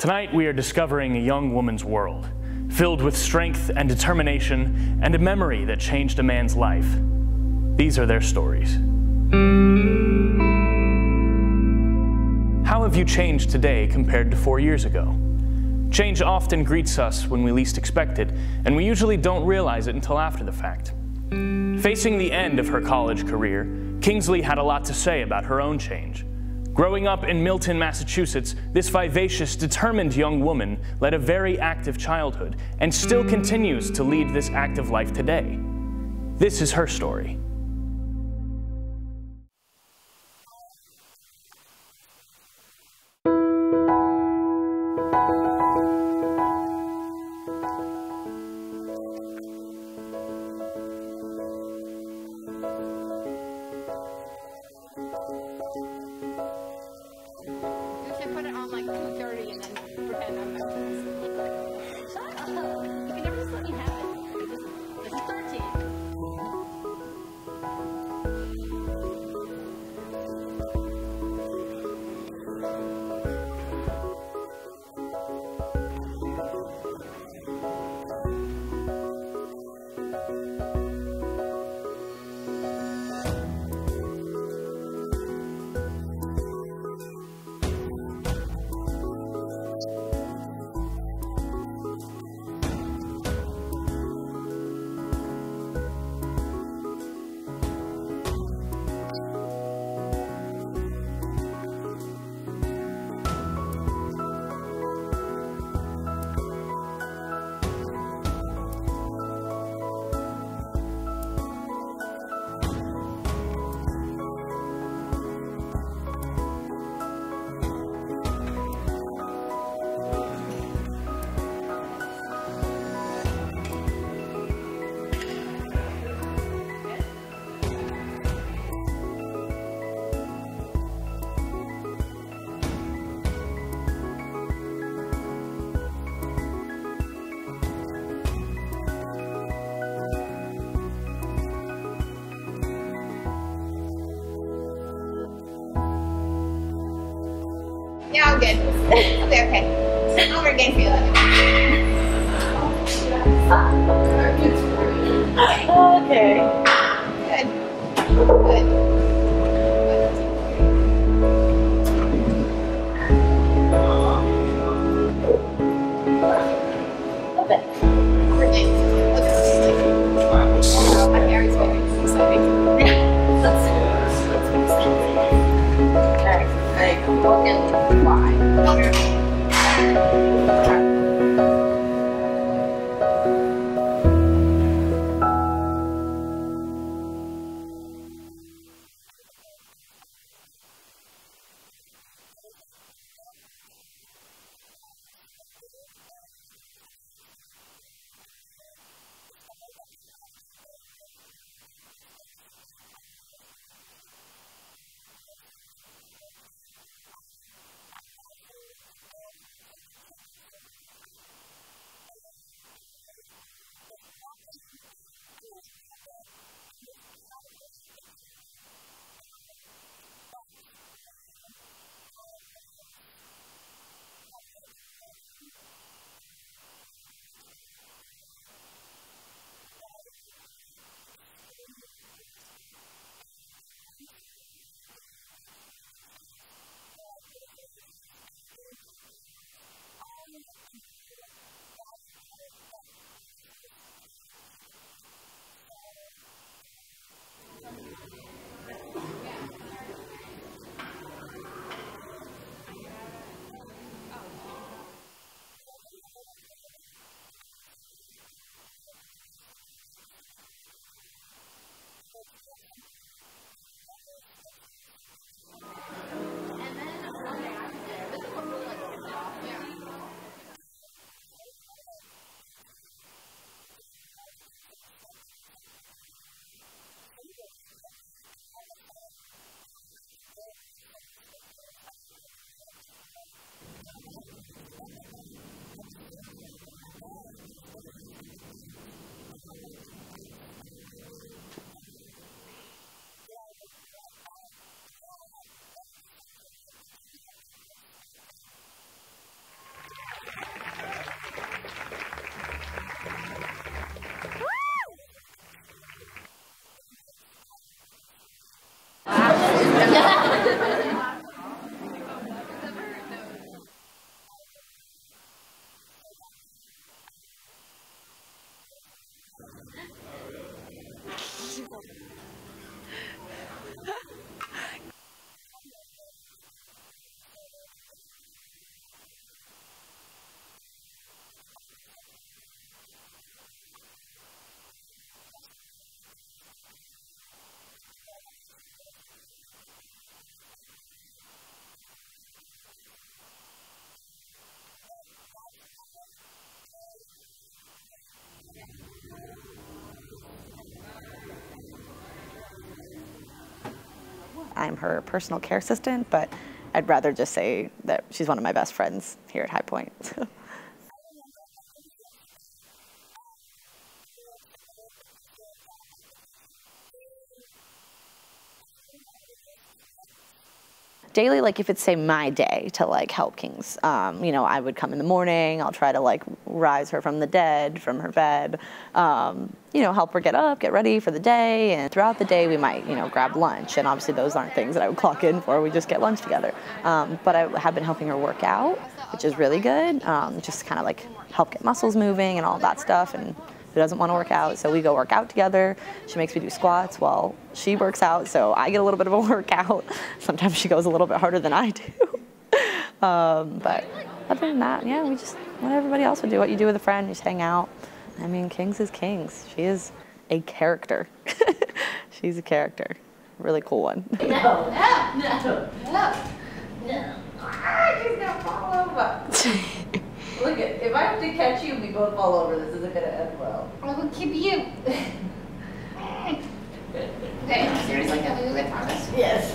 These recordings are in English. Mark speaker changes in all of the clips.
Speaker 1: Tonight, we are discovering a young woman's world, filled with strength and determination and a memory that changed a man's life. These are their stories. How have you changed today compared to four years ago? Change often greets us when we least expect it, and we usually don't realize it until after the fact. Facing the end of her college career, Kingsley had a lot to say about her own change. Growing up in Milton, Massachusetts, this vivacious, determined young woman led a very active childhood and still continues to lead this active life today. This is her story.
Speaker 2: Yeah, I'm good. I'll be okay. I'll regain feeling.
Speaker 3: Okay.
Speaker 2: Good. Good. Look at my hair is very exciting.
Speaker 3: Like,
Speaker 2: Why?
Speaker 4: I'm her personal care assistant, but I'd rather just say that she's one of my best friends here at High Point. daily like if it's say my day to like help kings um, you know i would come in the morning i'll try to like rise her from the dead from her bed um, you know help her get up get ready for the day and throughout the day we might you know grab lunch and obviously those aren't things that i would clock in for we just get lunch together. Um, but i have been helping her work out which is really good um, just kind of like help get muscles moving and all that stuff and who doesn't want to work out. So we go work out together. She makes me do squats while she works out, so I get a little bit of a workout. Sometimes she goes a little bit harder than I do. um, but other than that, yeah, we just what everybody else would do. What you do with a friend, you just hang out. I mean, Kings is Kings. She is a character. She's a character. Really cool one.
Speaker 3: No, no, no, no, no. Ah, she's gonna fall over. Look at, if I have to catch you and we both fall over, this isn't gonna end well.
Speaker 2: I will keep you. okay, seriously, can we do that promise?
Speaker 3: Yes.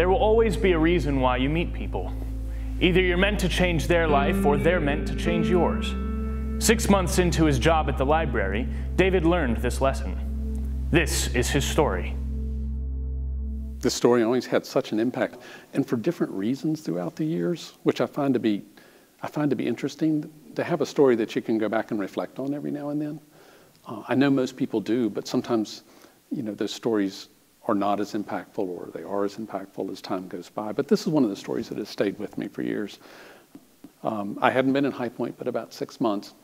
Speaker 1: There will always be a reason why you meet people. Either you're meant to change their life or they're meant to change yours. Six months into his job at the library, David learned this lesson. This is his story.
Speaker 5: This story always had such an impact, and for different reasons throughout the years, which I find to be, I find to be interesting to have a story that you can go back and reflect on every now and then. Uh, I know most people do, but sometimes, you know, those stories are not as impactful or they are as impactful as time goes by. But this is one of the stories that has stayed with me for years. Um, I hadn't been in High Point but about six months.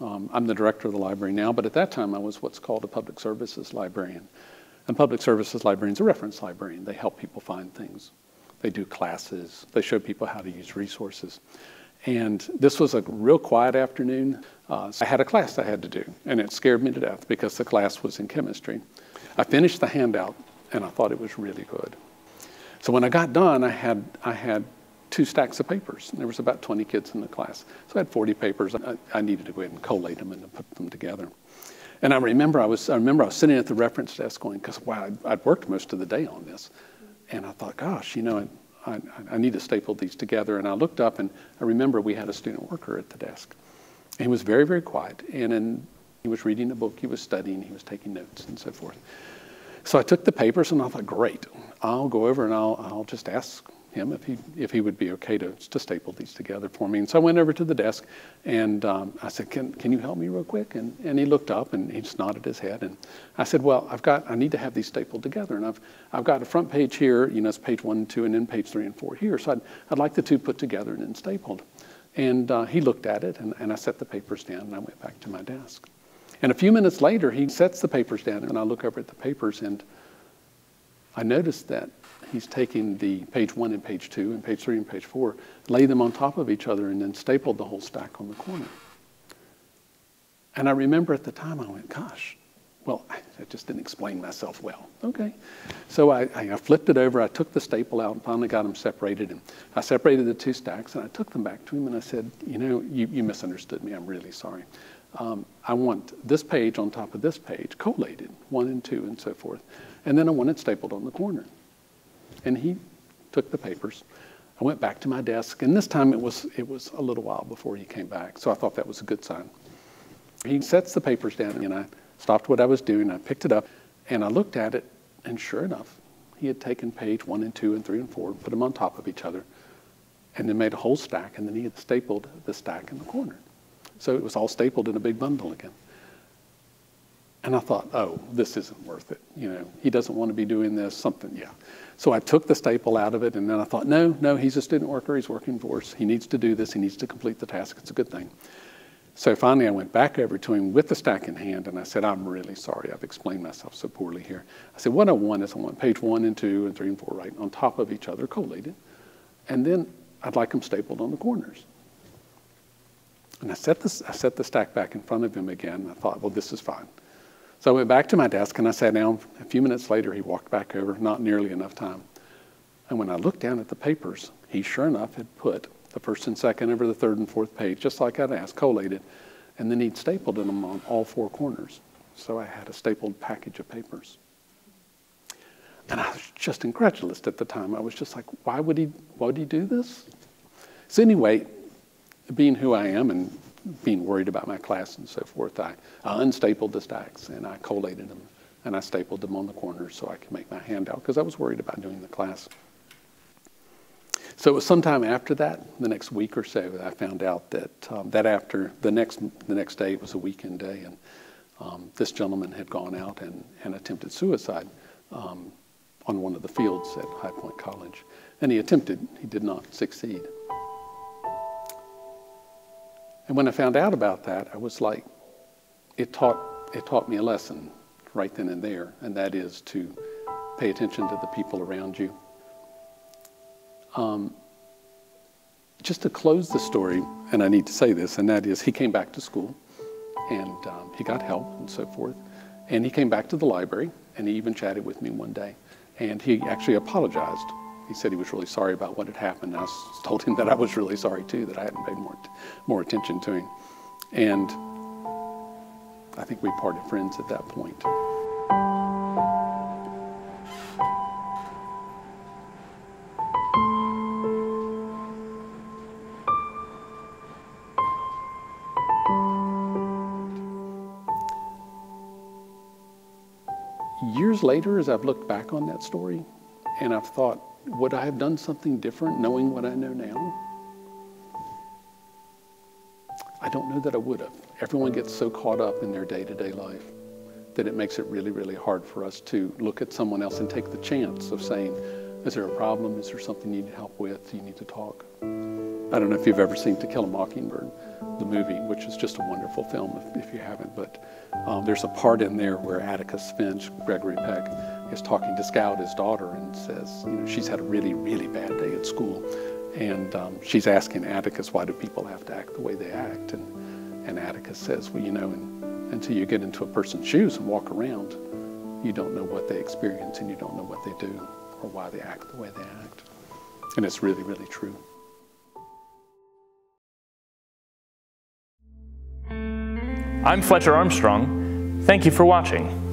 Speaker 5: Um, I'm the director of the library now, but at that time I was what's called a public services librarian. And public services librarians are reference librarian. They help people find things. They do classes. They show people how to use resources. And this was a real quiet afternoon. Uh, so I had a class I had to do, and it scared me to death because the class was in chemistry. I finished the handout and I thought it was really good. So when I got done, I had, I had two stacks of papers. There was about 20 kids in the class. So I had 40 papers. I, I needed to go ahead and collate them and put them together. And I remember I was, I remember I was sitting at the reference desk going, because wow, I'd, I'd, worked most of the day on this. And I thought, gosh, you know, I, I, need to staple these together. And I looked up and I remember we had a student worker at the desk. And he was very, very quiet. And in, he was reading a book, he was studying, he was taking notes and so forth. So I took the papers and I thought, great, I'll go over and I'll, I'll just ask him if he, if he would be okay to, to staple these together for me. And so I went over to the desk and um, I said, can, can you help me real quick? And, and he looked up and he just nodded his head. And I said, well, I've got, I need to have these stapled together. And I've, I've got a front page here, you know, it's page one and two, and then page three and four here. So I'd, I'd like the two put together and then stapled. And uh, he looked at it and, and I set the papers down and I went back to my desk. And a few minutes later, he sets the papers down, and I look over at the papers, and I noticed that he's taking the page one and page two and page three and page four, lay them on top of each other, and then stapled the whole stack on the corner. And I remember at the time I went, gosh, well, I just didn't explain myself well. Okay. So I, I, flipped it over. I took the staple out and finally got them separated. And I separated the two stacks and I took them back to him and I said, you know, you, you misunderstood me. I'm really sorry. Um, I want this page on top of this page collated, one and two and so forth. And then I want it stapled on the corner. And he took the papers. I went back to my desk, and this time it was, it was a little while before he came back, so I thought that was a good sign. He sets the papers down, and I stopped what I was doing. I picked it up, and I looked at it, and sure enough, he had taken page one and two and three and four, put them on top of each other, and then made a whole stack, and then he had stapled the stack in the corner. So it was all stapled in a big bundle again. And I thought, oh, this isn't worth it. You know, he doesn't want to be doing this, something, yeah. So I took the staple out of it, and then I thought, no, no, he's a student worker. He's working for us. He needs to do this. He needs to complete the task. It's a good thing. So finally, I went back over to him with the stack in hand, and I said, I'm really sorry. I've explained myself so poorly here. I said, what I want is I want page one and two and three and four right on top of each other, collated. And then I'd like them stapled on the corners. And I set, this, I set the stack back in front of him again, I thought, well, this is fine. So I went back to my desk and I sat down. A few minutes later, he walked back over, not nearly enough time. And when I looked down at the papers, he sure enough had put the first and second over the third and fourth page, just like I'd asked, collated, and then he'd stapled them on all four corners. So I had a stapled package of papers. And I was just incredulous at the time. I was just like, why would he, why would he do this? So anyway, being who I am and being worried about my class and so forth, I, I unstapled the stacks and I collated them and I stapled them on the corners so I could make my handout because I was worried about doing the class. So it was sometime after that, the next week or so, that I found out that um, that after the next the next day was a weekend day, and um, this gentleman had gone out and, and attempted suicide um, on one of the fields at High Point College, and he attempted, he did not succeed. And when I found out about that, I was like, it taught, it taught me a lesson right then and there, and that is to pay attention to the people around you. Um, just to close the story, and I need to say this, and that is he came back to school and um, he got help and so forth. And he came back to the library and he even chatted with me one day. And he actually apologized he said he was really sorry about what had happened. And I told him that I was really sorry too, that I hadn't paid more, more attention to him. And I think we parted friends at that point. Years later, as I've looked back on that story, and I've thought, would I have done something different knowing what I know now? I don't know that I would have. Everyone gets so caught up in their day to day life that it makes it really, really hard for us to look at someone else and take the chance of saying, Is there a problem? Is there something you need help with? Do you need to talk? I don't know if you've ever seen To Kill a Mockingbird, the movie, which is just a wonderful film if, if you haven't, but um, there's a part in there where Atticus Finch, Gregory Peck, is talking to Scout, his daughter, and says, you know, she's had a really, really bad day at school. And um, she's asking Atticus, why do people have to act the way they act? And, and Atticus says, well, you know, until you get into a person's shoes and walk around, you don't know what they experience and you don't know what they do or why they act the way they act. And it's really, really true.
Speaker 1: I'm Fletcher Armstrong. Thank you for watching.